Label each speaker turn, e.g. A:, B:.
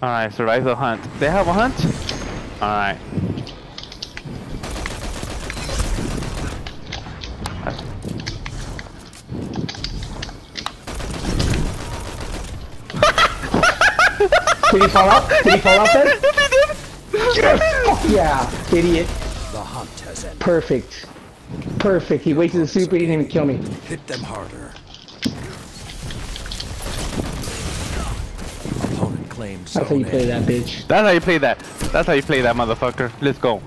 A: Alright, survive the hunt. They have a hunt? Alright.
B: Did he fall off? Did he fall off then? Yes! Fuck yeah, idiot.
C: The hunt has ended.
B: Perfect. Perfect. He wasted the super, he didn't even kill me.
C: Hit them harder.
B: That's how you play that bitch.
A: That's how you play that. That's how you play that motherfucker. Let's go.